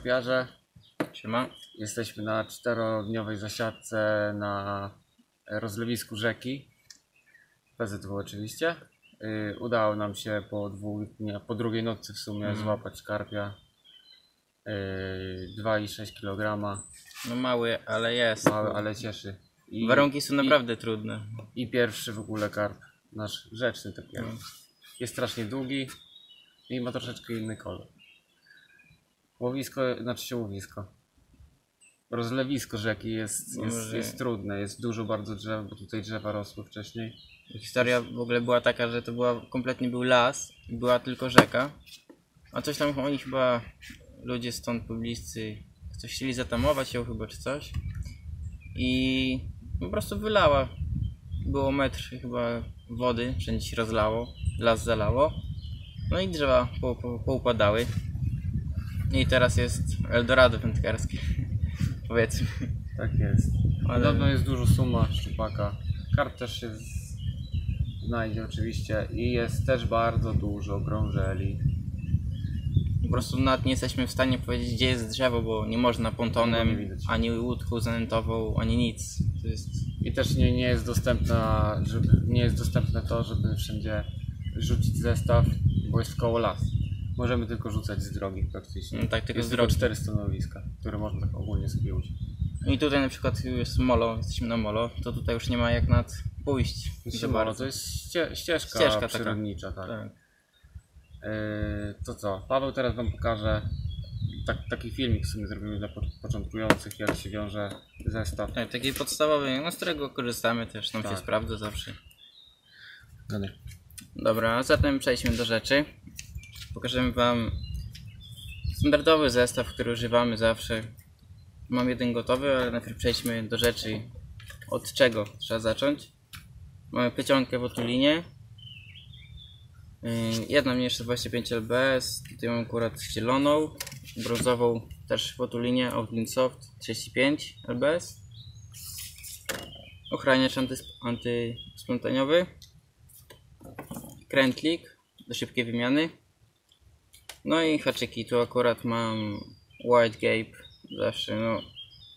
Karpiarze. Siema. Jesteśmy na czterodniowej zasiadce na rozlewisku rzeki. PZW oczywiście. Yy, udało nam się po, dwóch dniach, po drugiej nocy w sumie Mhm. złapać karpia. Yy, 2,6 kg. No mały, ale jest. Mały, ale cieszy. I, Warunki są naprawdę trudne. I pierwszy w ogóle karp. Nasz rzeczny taki. No. Jest strasznie długi i ma troszeczkę inny kolor. Łowisko, znaczy się łowisko. Rozlewisko rzeki jest, No jest, może- jest trudne, jest dużo bardzo drzew, bo tutaj drzewa rosły wcześniej. Historia w ogóle była taka, że to była kompletnie był las, i była tylko rzeka. A coś tam oni chyba ludzie stąd pobliscy coś chcieli zatamować ją chyba czy coś. I po prostu wylała. Było metr chyba wody, wszędzie się rozlało, las zalało. No i drzewa po, po, poupadały. I teraz jest Eldorado wędkarskie. Powiedzmy. Tak jest. Ale- Podobno jest dużo suma szczupaka. Karp też się z... znajdzie oczywiście i jest też bardzo dużo grążeli. Po prostu nawet nie jesteśmy w stanie powiedzieć, gdzie jest drzewo, bo nie można pontonem, widać. ani łódką zanętową, ani nic. To jest... I też nie, nie jest dostępna, żeby, nie jest dostępne to, żeby wszędzie rzucić zestaw, bo jest koło las. Możemy tylko rzucać z drogi praktycznie. No tak, tylko jest z tylko drogi. cztery stanowiska, które można tak ogólnie sobie użyć. I tutaj na przykład jest molo, jesteśmy na molo, to tutaj już nie ma jak nad pójść. Molo, to jest ście, ścieżka, Ścieżka taka. przyrodnicza, tak. Tak. Yy, to co, Paweł teraz Wam pokaże tak, taki filmik w sumie zrobimy dla po- początkujących, jak się wiąże zestaw. tak, taki podstawowy, no z którego korzystamy też, nam Tak. się sprawdza zawsze. Dobra, a zatem przejdźmy do rzeczy. Pokażemy Wam standardowy zestaw, który używamy zawsze. Mam jeden gotowy, ale najpierw przejdźmy do rzeczy. Od czego trzeba zacząć? Mamy plecionkę w otulinie. Jedna mniejsza 25 lbs, tutaj mam akurat zieloną, brązową też w otulinie, Soft 35 lbs. Ochraniacz antys- antysplątaniowy krętlik do szybkiej wymiany. No i haczyki. Tu akurat mam White Gape. Zawsze, no,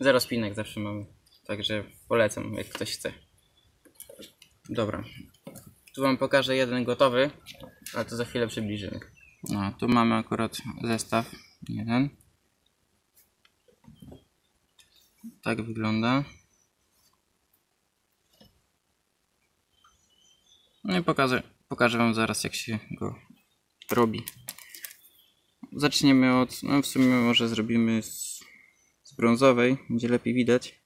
zero spinek zawsze mamy. Także polecam, jak ktoś chce. Dobra. Tu wam pokażę jeden gotowy, ale to za chwilę przybliżymy. No, tu mamy akurat zestaw jeden. Tak wygląda. No i pokażę, pokażę Wam zaraz jak się go robi. Zaczniemy od, no w sumie może zrobimy z, z brązowej, będzie lepiej widać.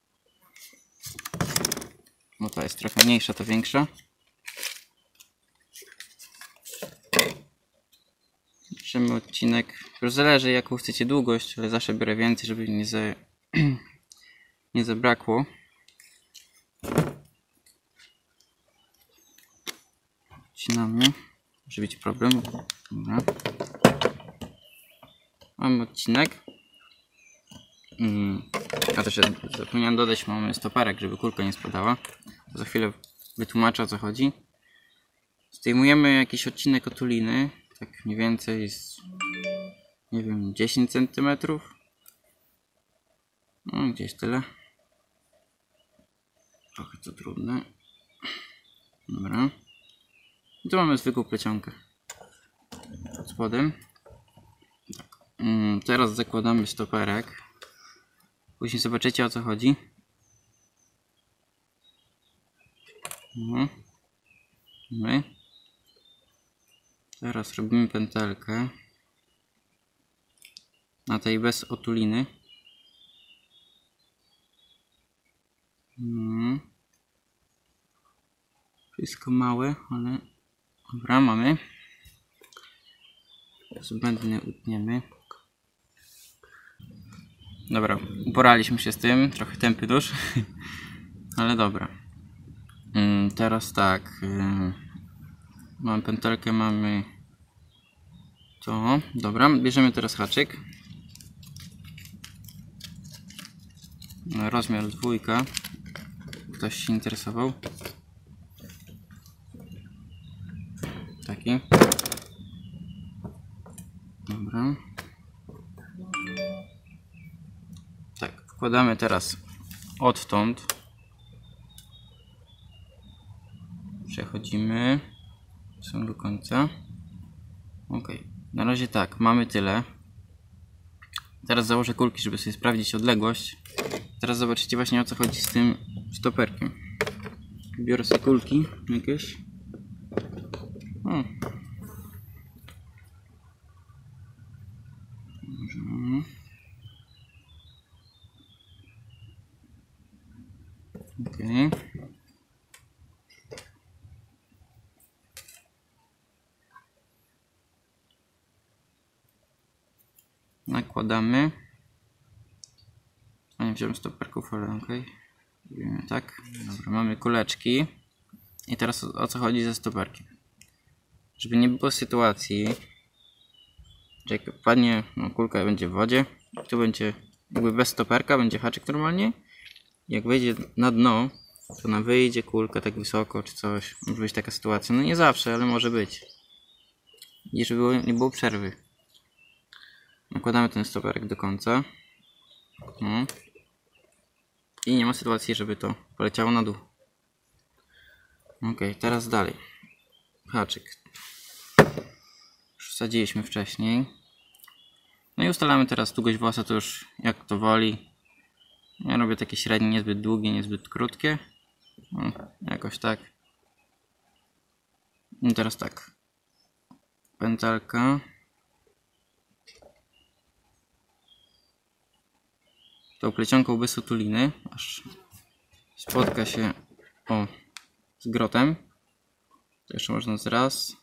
No ta jest trochę mniejsza, to większa. Bierzemy odcinek, już zależy jaką chcecie długość, ale zawsze biorę więcej, żeby nie, za, nie zabrakło. Odcinamy. Może być problem. Dobra. Mam odcinek. Mm. A też zapomniałem dodać, mamy stoperek, żeby kulka nie spadała. Za chwilę wytłumaczę o co chodzi. Zdejmujemy jakiś odcinek otuliny, tak mniej więcej z, nie wiem, 10 cm. No, gdzieś tyle. Trochę to trudne. Dobra. I tu mamy zwykłą plecionkę. Pod spodem. Mm, teraz zakładamy stoperek. Później zobaczycie o co chodzi. Mhm. My. Teraz robimy pętelkę. Na tej bez otuliny. Mhm. Wszystko małe, ale Dobra, mamy. Zbędny utniemy. Dobra, uporaliśmy się z tym. Trochę tępy nóż. Ale dobra. Mm, teraz tak. Yy, mamy pętelkę, mamy to. Dobra, bierzemy teraz haczyk. Rozmiar dwójka. Ktoś się interesował. Taki. Wkładamy teraz odtąd. Przechodzimy do końca. Ok, na razie tak, mamy tyle. Teraz założę kulki, żeby sobie sprawdzić odległość. Teraz zobaczycie właśnie o co chodzi z tym stoperkiem. Biorę sobie kulki jakieś. Nakładamy. A nie wziąłem stoperków, ale okej. Robimy tak. Dobra, mamy kuleczki. I teraz o, o co chodzi ze stoperkiem? Żeby nie było sytuacji, że jak padnie no, kulka będzie w wodzie, tu będzie jakby bez stoperka, będzie haczyk normalnie. Jak wejdzie na dno, to na wyjdzie kulka tak wysoko czy coś. Może być taka sytuacja. No nie zawsze, ale może być. I żeby nie było przerwy. Nakładamy ten stoperek do końca. No. I nie ma sytuacji, żeby to poleciało na dół. Ok, teraz dalej. Haczyk. Już wsadziliśmy wcześniej. No i ustalamy teraz długość włosa, to już jak to woli. Ja robię takie średnie, niezbyt długie, niezbyt krótkie. No, jakoś tak. I teraz tak. Pętelka. Tą plecionką bez otuliny, aż spotka się o, z grotem. To jeszcze można z raz.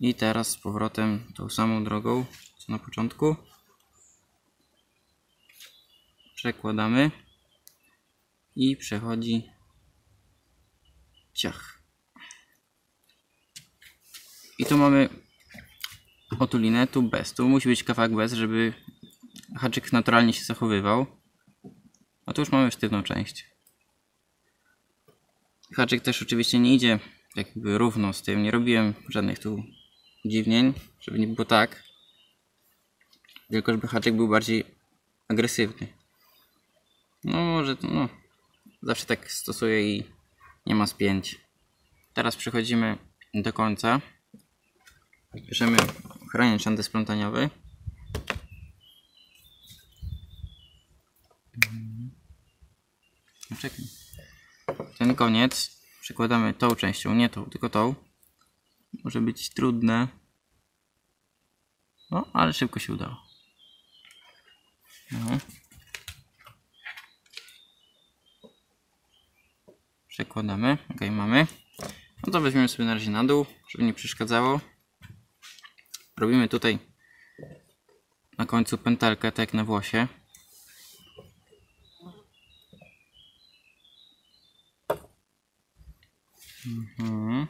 I teraz z powrotem tą samą drogą, co na początku. Przekładamy. I przechodzi ciach. I tu mamy otulinę, tu bez. Tu musi być kawałek bez, żeby haczyk naturalnie się zachowywał. A tu już mamy sztywną część. Haczyk też oczywiście nie idzie jakby równo z tym. Nie robiłem żadnych tu dziwnień, żeby nie było tak. Tylko żeby haczyk był bardziej agresywny. No może to, no. Zawsze tak stosuję i nie ma spięć. Teraz przechodzimy do końca. Bierzemy ochraniacz antysplątaniowy. Czekaj. Ten koniec przykładamy tą częścią, nie tą, tylko tą. Może być trudne. No, ale szybko się udało. No. Przekładamy. Ok, mamy. No to weźmiemy sobie na razie na dół, żeby nie przeszkadzało. Robimy tutaj na końcu pętelkę, tak jak na włosie. Mhm.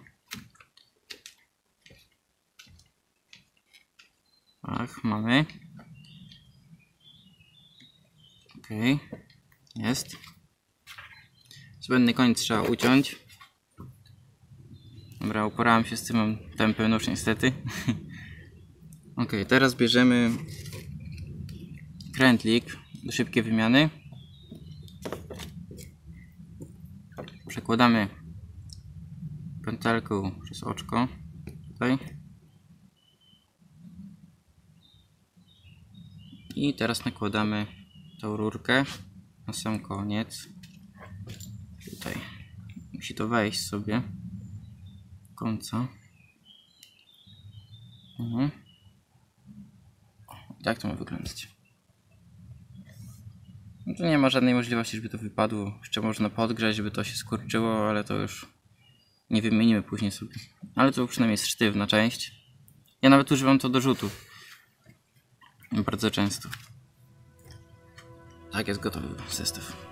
Ach, mamy. Ok, jest. Zbędny koniec trzeba uciąć. Dobra, uporałem się z tym, mam tempę nóż niestety. ok, teraz bierzemy krętlik do szybkiej wymiany. Przekładamy pętelką przez oczko tutaj. I teraz nakładamy tą rurkę na sam koniec. Tutaj musi to wejść sobie do końca. Mhm. Tak to ma wyglądać. Tu nie ma żadnej możliwości, żeby to wypadło. Jeszcze można podgrzać, żeby to się skurczyło, ale to już nie wymienimy później sobie. Ale to przynajmniej jest sztywna część. Ja nawet używam to do rzutu. Bardzo często. Tak jest gotowy zestaw.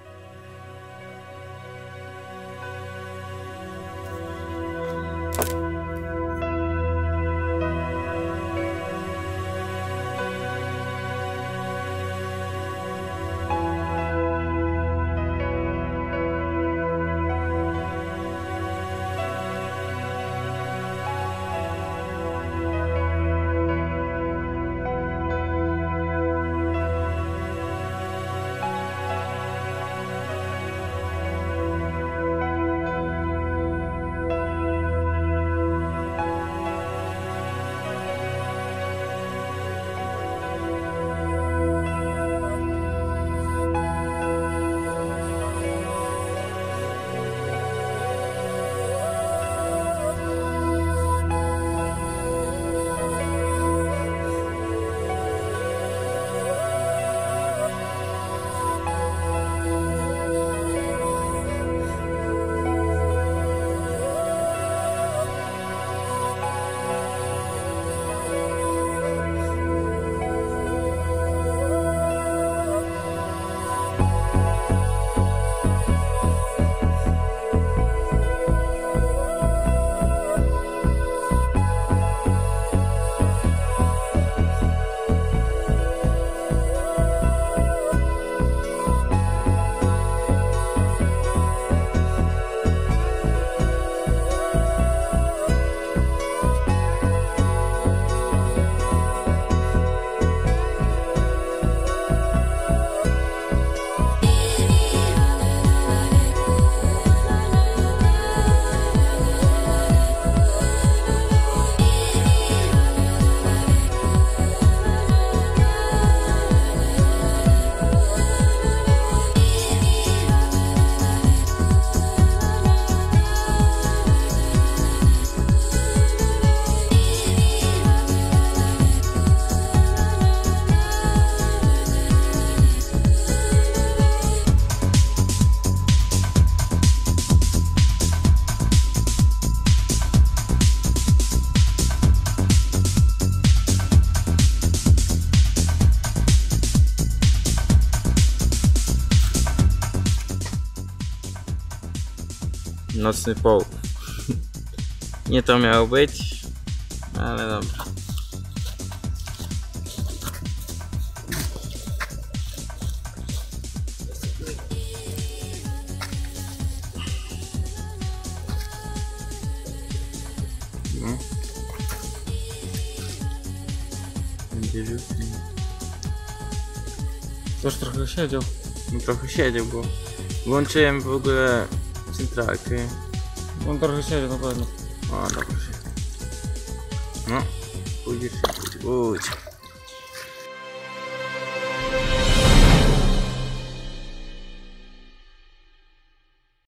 Nocny połów. Nie to miało być, ale dobra. No. Będzie rzutny. Też trochę siedział. No trochę siedział, bo włączyłem w ogóle centralkę. On trochę siedział na pewno. O, dobrze. No, pójdziesz się budź.